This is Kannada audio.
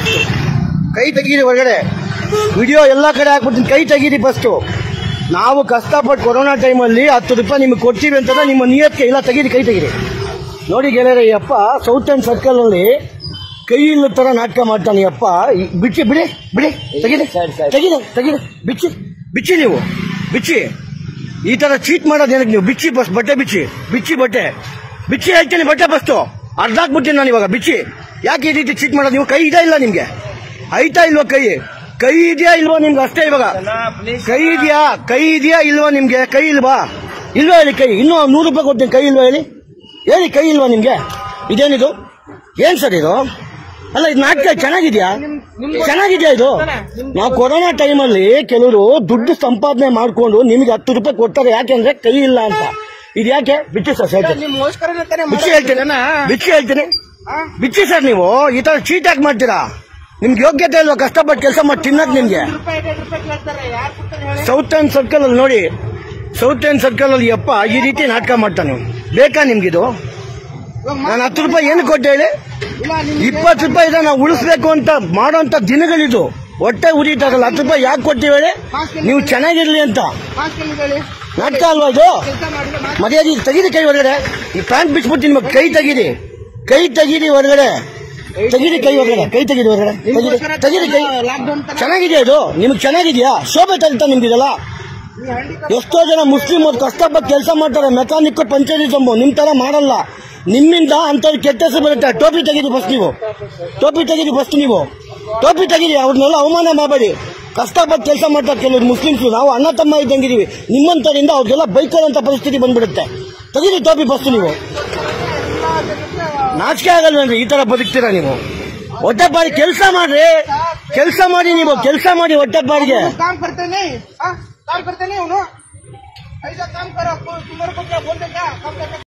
ಫಸ್ಟ್ ಕೈ ತೆಗೀರಿ ಹೊರಗಡೆ. ವಿಡಿಯೋ ಎಲ್ಲ ಕಡೆ ಹಾಕ್ಬಿಡ್ತೀನಿ. ಕೈ ತೆಗೀರಿ ಫಸ್ಟು ನಾವು ಕಷ್ಟಪಟ್ಟು ಕೊರೋನಾ ಟೈಮಲ್ಲಿ ಹತ್ತು ರೂಪಾಯಿ ನಿಮಗೆ ಕೊಡ್ತೀವಿ ಅಂತಂದ್ರೆ ನಿಮ್ಮ ನಿಯತ್ಗೆ ಇಲ್ಲ, ತೆಗೀರಿ, ಕೈ ತೆಗೀರಿ. ನೋಡಿ ಗೆಳೆಯರೆ, ಈ ಅಪ್ಪ ಸೌತ್ ಆ್ಯಂಡ್ ಸರ್ಕಲ್ ಅಲ್ಲಿ ಕೈ ಇಲ್ಲ ಥರ ನಾಟಕ ಮಾಡ್ತಾನೆ ಅಪ್ಪ. ಬಿಚ್ಚಿ, ಬಿಡಿ ಬಿಡಿ, ತೆಗೀರಿ ತೆಗೀರಿ ತೆಗೀರಿ. ಬಿಚ್ಚಿ ಬಿಚ್ಚಿ ನೀವು. ಬಿಚ್ಚಿ. ಈ ಥರ ಚೀಟ್ ಮಾಡೋದು ಏನಕ್ಕೆ ನೀವು? ಬಿಚ್ಚಿ ಬಸ್ ಬಟ್ಟೆ ಬಿಚ್ಚಿ. ಬಿಚ್ಚಿ ಬಟ್ಟೆ. ಬಿಚ್ಚಿ ಹಾಕ್ತೀನಿ ಬಟ್ಟೆ ಬಸ್ತು ಅರ್ಧ ಹಾಕ್ಬಿಡ್ತೀನಿ ನಾನು ಇವಾಗ, ಬಿಚ್ಚಿ. ಯಾಕೆ ಈ ರೀತಿ ಚೀಟ್ ಮಾಡೋದು? ನೀವು ಕೈ ಇದಾ ಇಲ್ಲ ನಿಮ್ಗೆ? ಐತಾ ಇಲ್ವಾ ಕೈ? ಕೈ ಇದೆಯಾ ಇಲ್ವಾ ನಿಮ್ಗೆ ಅಷ್ಟೇ ಇವಾಗ? ಕೈ ಇದೆಯಾ? ಕೈ ಇದೆಯಾ ಇಲ್ವಾ ನಿಮ್ಗೆ? ಕೈ ಇಲ್ವಾ? ಇಲ್ವಾ ಹೇಳಿ ಕೈ? ಇನ್ನೂ ನೂರು ರೂಪಾಯಿ ಕೊಡ್ತೀನಿ. ಕೈ ಇಲ್ವಾ ಹೇಳಿ? ಹೇಳಿ ಕೈ ಇಲ್ವಾ ನಿಮ್ಗೆ? ಇದೇನಿದು? ಏನ್ ಸರ್ ಇದು? ಅಲ್ಲ, ಇದು ನಾಟಕ ಚೆನ್ನಾಗಿದ್ಯಾ? ಚೆನ್ನಾಗಿದ್ಯಾ ಇದು? ನಾವು ಕೊರೋನಾ ಟೈಮಲ್ಲಿ ಕೆಲವರು ದುಡ್ಡು ಸಂಪಾದನೆ ಮಾಡಿಕೊಂಡು ನಿಮ್ಗೆ ಹತ್ತು ರೂಪಾಯಿ ಕೊಡ್ತಾರೆ. ಯಾಕೆಂದ್ರೆ ಕೈ ಇಲ್ಲ ಅಂತ. ಇದು ಯಾಕೆ? ಬಿಚ್ಚಿ ಸರ್ ಹೇಳ್ತೀನಿ. ಬಿಚ್ಚಿ ಹೇಳ್ತೀನಿ. ಬಿಚ್ಚಿ ಹೇಳ್ತೀನಿ. ಬಿಚ್ಚಿ ಸರ್ ನೀವು. ಈ ತರ ಚೀಟ್ ಯಾಕೆ ಮಾಡ್ತೀರಾ? ನಿಮ್ಗೆ ಯೋಗ್ಯತೆ ಇಲ್ವಾ? ಕಷ್ಟಪಟ್ಟು ಕೆಲಸ ಮಾಡಿ ತಿನ್ನೋದು ನಿಮ್ಗೆ. ಸೌತ್ ಅಂಡ್ ಸರ್ಕಲ್ ಅಲ್ಲಿ ನೋಡಿ. ಸೌತ್ ಅಂಡ್ ಸರ್ಕಲ್ ಅಲ್ಲಿ ಅಪ್ಪ ಈ ರೀತಿ ನಾಟಕ ಮಾಡ್ತಾನೆ ಬೇಕಾ ನಿಮ್ಗಿದು? ನಾನು ಹತ್ತು ರೂಪಾಯಿ ಏನು ಕೊಟ್ಟೆ ಹೇಳಿ? ಇಪ್ಪತ್ತು ರೂಪಾಯಿ ಇದೆ ನಾವು ಉಳಿಸ್ಬೇಕು ಅಂತ ಮಾಡೋಂತ ದಿನಗಳಿದು. ಹೊಟ್ಟೆ ಉರಿತಾರಲ್ಲ ಹತ್ತು ರೂಪಾಯಿ ಯಾಕೆ ಕೊಡ್ತೀವಿ ಹೇಳಿ? ನೀವು ಚೆನ್ನಾಗಿರ್ಲಿ ಅಂತ. ನಾಟಕ ಅಲ್ವಾ ಇದು? ಮರ್ಯಾದಿ ತೆಗೀರಿ ಕೈ ಹೊರಗಡೆ. ಈ ಪ್ಯಾಂಟ್ ಬಿಚ್ಬಿಡ್ತೀನಿ ನಿಮಗೆ ಕೈ ತೆಗೀರಿ. ಕೈ ತೆಗೀರಿ ಹೊರಗಡೆ. ತೆಗೀರಿ. ಕೈ ಹೊರಗಡೆ ಕೈ ತೆಗೀರಿ ಹೊರಗಡೆ. ತೆಗೀರಿ ತೆಗೀರಿ ಕೈ. ಚೆನ್ನಾಗಿದೆಯಾ ಇದು? ನಿಮ್ಗೆ ಚೆನ್ನಾಗಿದೆಯಾ? ಶೋಭೆ ತರಿತಾ ನಿಮ್ಗಿದೆಲ್ಲ? ಎಷ್ಟೋ ಜನ ಮುಸ್ಲಿಮ್ ಅವ್ರು ಕಷ್ಟಪಟ್ಟು ಕೆಲಸ ಮಾಡ್ತಾರೆ ಮೆಕ್ಯಾನಿಕ್ ಪಂಚರಿಸಮ್ ನಿಮ್ ತರ ಮಾಡಲ್ಲ. ನಿಮ್ಮಿಂದ ಅಂತವ್ರು ಕೆಟ್ಟ ಹೆಸರು ಬರುತ್ತೆ. ಟೋಪಿ ತೆಗೀರಿ ಫಸ್ಟ್ ನೀವು. ಟೋಪಿ ತೆಗೀರಿ ಫಸ್ಟ್ ನೀವು. ಟೋಪಿ ತೆಗೀರಿ ಅವ್ರನ್ನೆಲ್ಲ ಅವಮಾನ ಮಾಡಬೇಡಿ. ಕಷ್ಟಪಟ್ಟು ಕೆಲಸ ಮಾಡ್ತಾರೆ ಕೆಲವರು ಮುಸ್ಲಿಮ್ಸ್ ನಾವು ಅಣ್ಣ ತಮ್ಮ ಇದ್ದಂಗಿದೀವಿ ನಿಮ್ಮಂತರಿಂದ ಅವ್ರಿಗೆಲ್ಲ ಬೈಕೊಳ್ಳೋಂಥ ಪರಿಸ್ಥಿತಿ ಬಂದ್ಬಿಡುತ್ತೆ ತೆಗೀರಿ ಟೋಪಿ ಫಸ್ಟ್ ನೀವು ನಾಚಿಕೆ ಆಗಲ್ವೇನ್ರಿ ಈ ತರ ಬದುಕ್ತೀರಾ ನೀವು ಹೊಟ್ಟೆ ಬಾರಿ ಕೆಲಸ ಮಾಡ್ರಿ ಕೆಲಸ ಮಾಡಿ ನೀವು ಕೆಲಸ ಮಾಡಿ ಹೊಟ್ಟೆ ಬಾರಿಗೆ काम करते नहीं हाँ काम करते नहीं उन्होंने ऐसा काम करो तुम्हारे को क्या बोलते क्या काम करते